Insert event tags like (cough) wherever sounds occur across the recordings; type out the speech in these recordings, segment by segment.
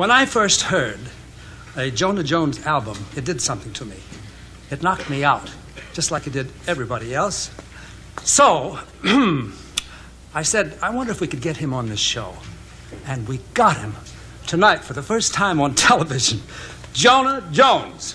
When I first heard a Jonah Jones album, it did something to me. It knocked me out, just like it did everybody else. So, (clears throat) I said, I wonder if we could get him on this show. And we got him tonight for the first time on (laughs) television. Jonah Jones.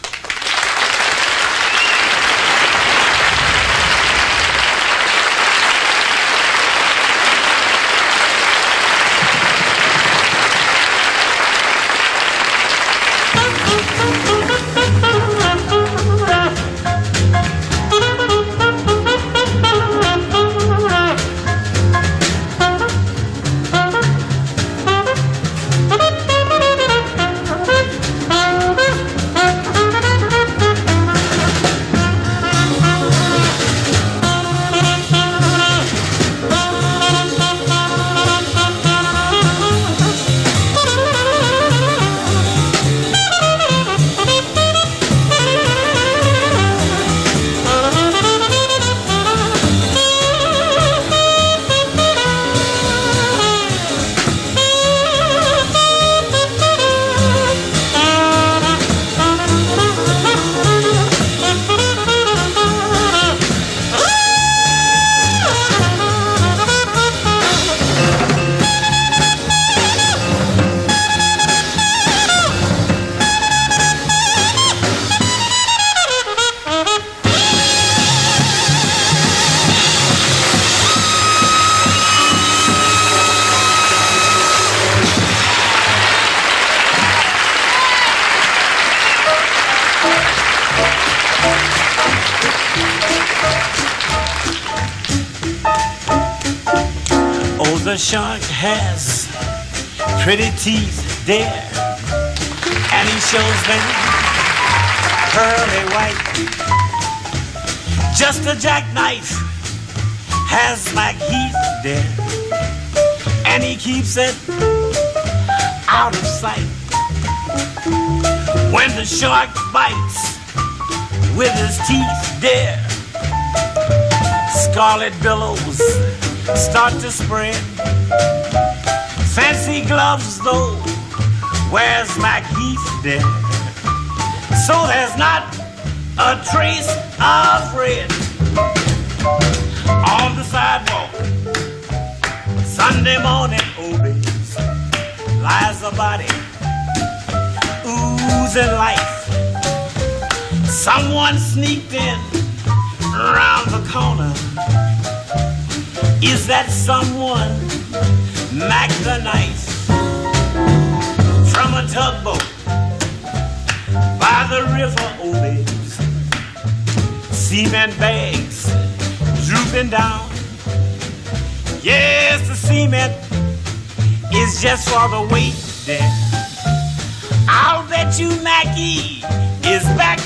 The shark has pretty teeth there, and he shows them pearly white. Just a jackknife has MacHeath there, and he keeps it out of sight. When the shark bites with his teeth there, scarlet billows start to spread. Fancy gloves, though, where's my Heath there? So there's not a trace of red on the sidewalk. Sunday morning, oh babes, lies a body oozing life. Someone sneaked in around the corner. Is that someone Mack the Knife from a tugboat by the river, babes? Cement bags drooping down. Yes, the cement is just for the weight there. I'll bet you Mackie is back